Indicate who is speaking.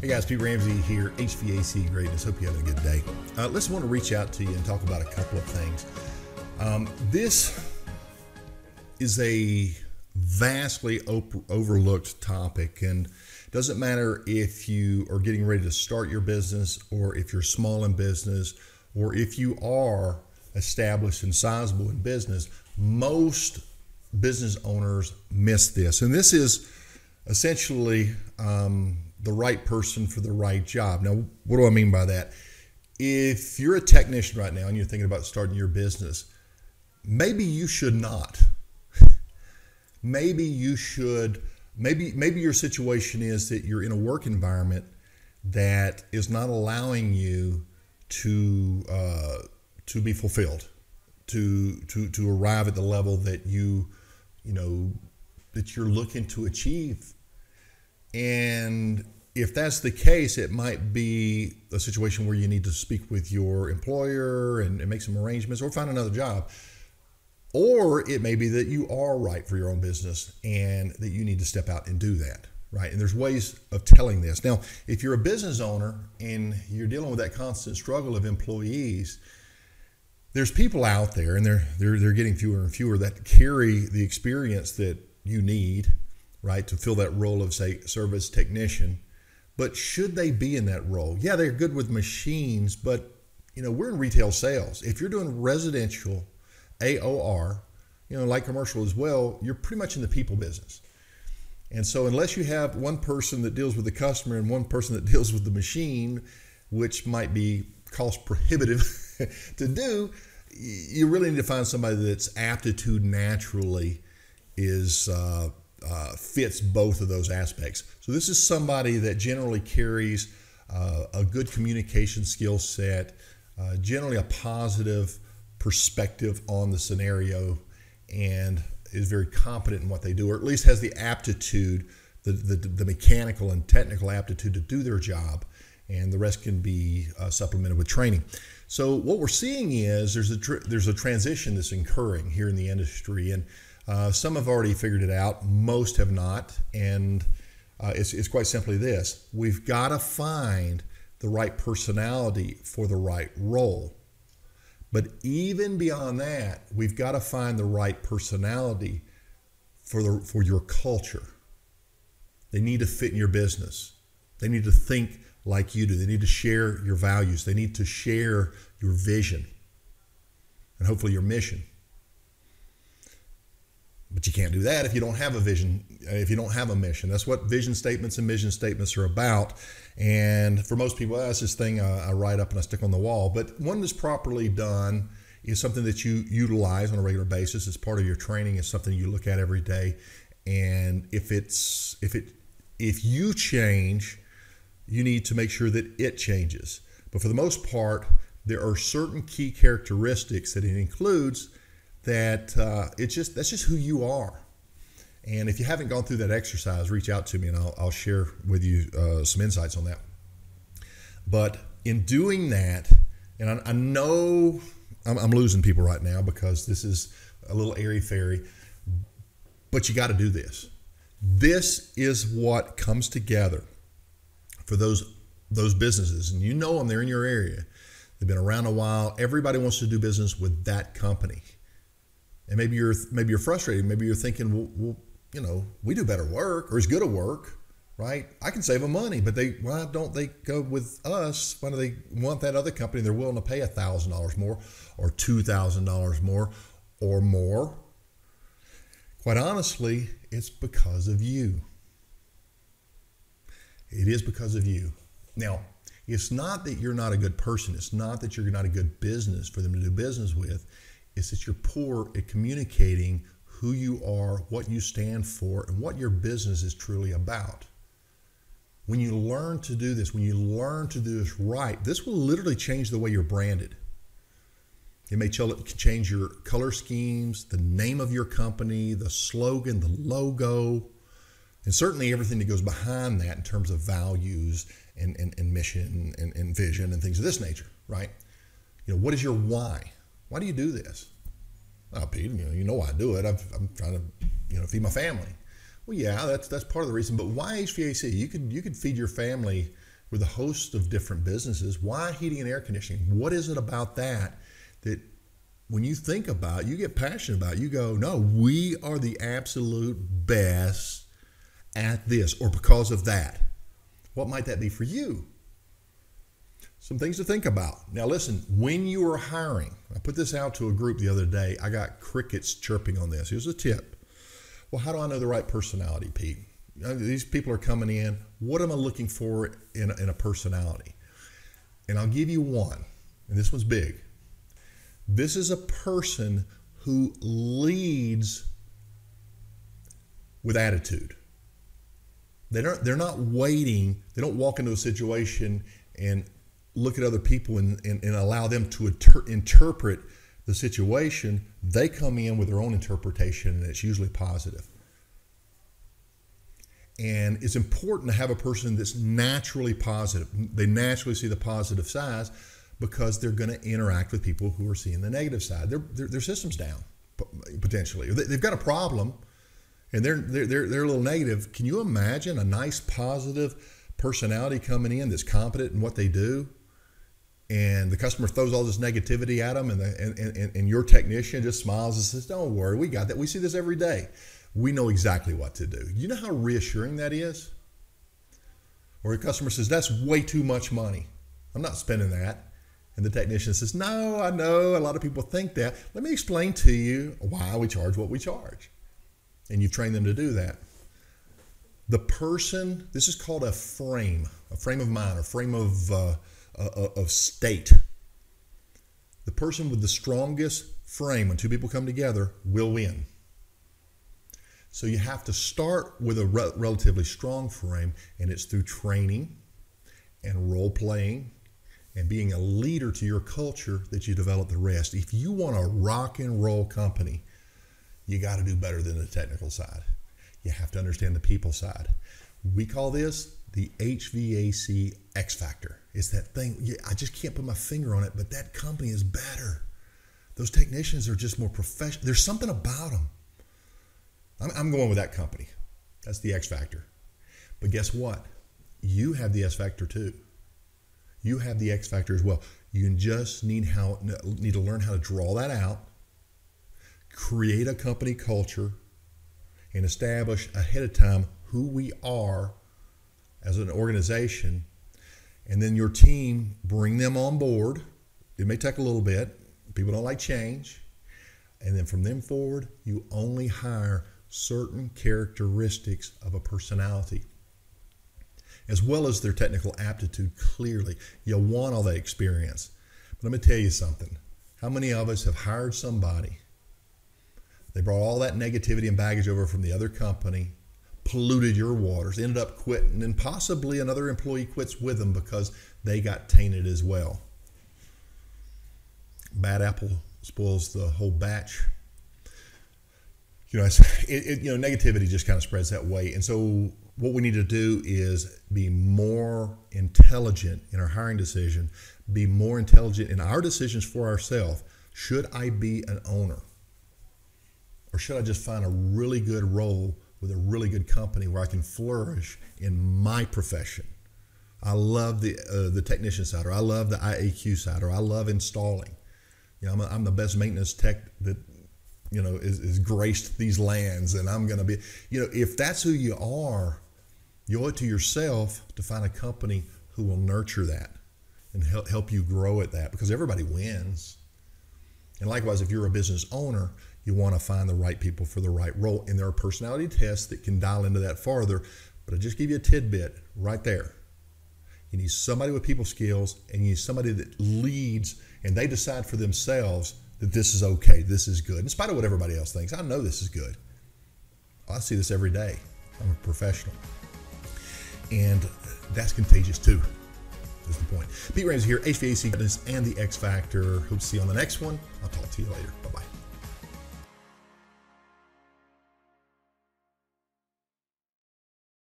Speaker 1: Hey guys, Pete Ramsey here, HVAC Greatness. Hope you're having a good day. Uh, listen, want to reach out to you and talk about a couple of things. Um, this is a vastly op- overlooked topic, and doesn't matter if you are getting ready to start your business, or if you're small in business, or if you are established and sizable in business. Most business owners miss this, and this is essentially um, the right person for the right job. Now, what do I mean by that? If you're a technician right now and you're thinking about starting your business, maybe you should not. maybe you should. Maybe maybe your situation is that you're in a work environment that is not allowing you to uh, to be fulfilled, to to to arrive at the level that you you know that you're looking to achieve and if that's the case, it might be a situation where you need to speak with your employer and, and, make some arrangements or find another job. Or it may be that you are right for your own business and that you need to step out and do that, right? And there's ways of telling this. Now, if you're a business owner and you're dealing with that constant struggle of employees, there's people out there and they're, they're, they're getting fewer and fewer that carry the experience that you need right, to fill that role of, say, service technician. But should they be in that role? Yeah, they're good with machines, but you know, we're in retail sales. If you're doing residential AOR, you know, like commercial as well, you're pretty much in the people business. And so, unless you have one person that deals with the customer and one person that deals with the machine, which might be cost prohibitive to do, you really need to find somebody that's aptitude naturally is uh, uh, fits both of those aspects. So this is somebody that generally carries uh, a good communication skill set, uh, generally a positive perspective on the scenario, and is very competent in what they do, or at least has the aptitude, the, the, the mechanical and technical aptitude to do their job, and the rest can be uh, supplemented with training. So what we're seeing is there's a there's a transition that's occurring here in the industry, and uh, some have already figured it out, most have not. And uh, it's, it's quite simply this we've got to find the right personality for the right role. But even beyond that, we've got to find the right personality for, the, for your culture. They need to fit in your business. They need to think like you do. They need to share your values. They need to share your vision and hopefully your mission. But you can't do that if you don't have a vision, if you don't have a mission. That's what vision statements and mission statements are about. And for most people, that's this thing I, I write up and I stick on the wall. But one that's properly done is something that you utilize on a regular basis. It's part of your training. It's something you look at every day. And if it's if it if you change, you need to make sure that it changes. But for the most part, there are certain key characteristics that it includes that uh, it's just that's just who you are. And if you haven't gone through that exercise, reach out to me and I'll, I'll share with you uh, some insights on that. But in doing that, and I, I know I'm, I'm, losing people right now because this is a little airy fairy, but you got to do this. This is what comes together for those those businesses, and you know them. They're in your area. They've been around a while. Everybody wants to do business with that company and maybe you're maybe you're frustrated. Maybe you're thinking, well, well, you know, we do better work or as good a work, right? I can save them money, but they why don't they go with us? Why do they want that other company? They're willing to pay a thousand dollars more, or two thousand dollars more, or more. Quite honestly, it's because of you. It is because of you. Now, it's not that you're not a good person. It's not that you're not a good business for them to do business with is that you're poor at communicating who you are, what you stand for, and what your business is truly about. When you learn to do this, when you learn to do this right, this will literally change the way you're branded. It may change your color schemes, the name of your company, the slogan, the logo, and certainly everything that goes behind that in terms of values and, and, and mission and, and vision and things of this nature, right? You know, what is your why? Why do you do this? Oh, Pete, you know, you know I do it. I'm, I'm trying to, you know, feed my family. Well, yeah, that's that's part of the reason. But why HVAC? You could you could feed your family with a host of different businesses. Why heating and air conditioning? What is it about that that when you think about, you get passionate about, you go, no, we are the absolute best at this or because of that. What might that be for you? Some things to think about. Now, listen, when you are hiring, I put this out to a group the other day. I got crickets chirping on this. Here's a tip. Well, how do I know the right personality, Pete? Uh, these people are coming in. What am I looking for in a, in a personality? And I'll give you one, and this one's big. This is a person who leads with attitude. They don't, they're not waiting. They don't walk into a situation and look at other people and, and, and allow them to inter- interpret the situation. They come in with their own interpretation, and it's usually positive. And it's important to have a person that's naturally positive. They naturally see the positive sides because they're going to interact with people who are seeing the negative side. Their, their, their system's down, potentially. They've got a problem and they're, they're, they're, they're a little negative. Can you imagine a nice, positive personality coming in that's competent in what they do? And the customer throws all this negativity at them, and, the, and, and, and your technician just smiles and says, Don't worry, we got that. We see this every day we know exactly what to do. You know how reassuring that is? Or a customer says, That's way too much money. I'm not spending that. And the technician says, No, I know. A lot of people think that. Let me explain to you why we charge what we charge. And you've trained them to do that. The person, this is called a frame, a frame of mind, a frame of, uh, uh, of state. The person with the strongest frame, when two people come together, will win. So you have to start with a re- relatively strong frame, and it's through training and role playing and being a leader to your culture that you develop the rest. If you want a rock and roll company, you got to do better than the technical side. You have to understand the people side. We call this the HVAC X factor. It's that thing, yeah, I just can't put my finger on it, but that company is better. Those technicians are just more professional. There's something about them. I'm, I'm going with that company. That's the X factor. But guess what? You have the X factor too. You have the X factor as well. You just need how need to learn how to draw that out, create a company culture, and establish ahead of time who we are as an organization, and then your team bring them on board. It may take a little bit. People don't like change. And then from them forward, you only hire certain characteristics of a personality, as well as their technical aptitude clearly. You want all that experience. But let me tell you something. How many of us have hired somebody? They brought all that negativity and baggage over from the other company, polluted your waters, ended up quitting, and possibly another employee quits with them because they got tainted as well. Bad apple spoils the whole batch you know, it, it, you know, negativity just kind of spreads that way. And so, what we need to do is be more intelligent in our hiring decision, be more intelligent in our decisions for ourselves. Should I be an owner, or should I just find a really good role with a really good company where I can flourish in my profession? I love the uh, the technician side, or I love the IAQ side, or I love installing. You know, I'm, a, I'm the best maintenance tech that you know, is, is graced these lands and I'm going to be, you know, if that's who you are, you owe it to yourself to find a company who will nurture that and help, help you grow at that because everybody wins. And likewise, if you're a business owner, you want to find the right people for the right role. And there are personality tests that can dial into that farther. But I'll just give you a tidbit right there. You need somebody with people skills and you need somebody that leads and they decide for themselves that this is okay, this is good, in spite of what everybody else thinks. I know this is good. I see this every day. I'm a professional. And that's contagious too, is the point. Pete Ramsey here, HVAC and the X Factor. Hope to see you on the next one. I'll talk to you later. Bye bye.